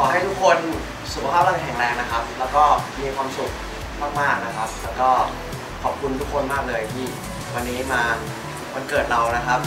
ขอให้ทุกคนสุขภาพร่างแข็งแรงนะครับ แล้วก็มีความสุขมากๆนะครับ แล้วก็ขอบคุณทุกคนมากเลยที่วันนี้มาวันเกิดเรานะครับ